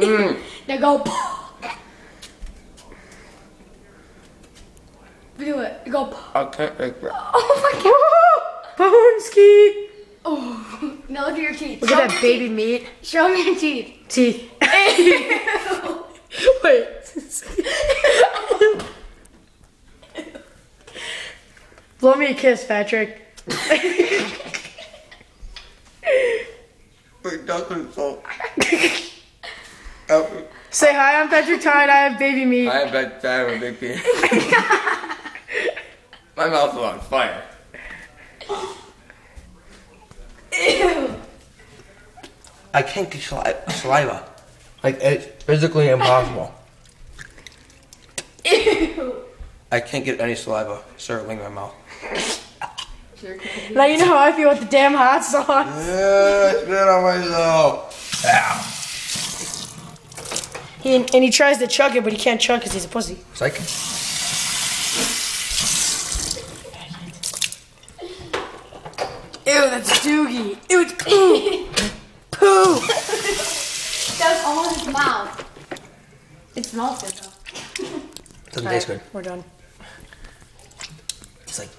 Mm. Now go. Do it. Go. I can't make that. Oh my god. Boneski. Oh. Now look at your teeth. Look at that baby meat. Show me your teeth. Teeth. Wait. Blow me a kiss, Patrick. It doesn't so. Oh, Say hi, I'm Patrick Tighe. I have baby meat. I bet I have a big penis. My mouth is on fire. Ew. I can't get sali- saliva. Like, it's physically impossible. Ew. I can't get any saliva circling my mouth. Now you know how I feel with the damn hot sauce. Yeah, I spit on myself. Ow. He, and he tries to chuck it, but he can't chug because he's a pussy. Psych. Ew, that's doogie. Ew, it's poo. poo. That was all in his mouth. It smells good though. Doesn't taste good. We're done. It's like,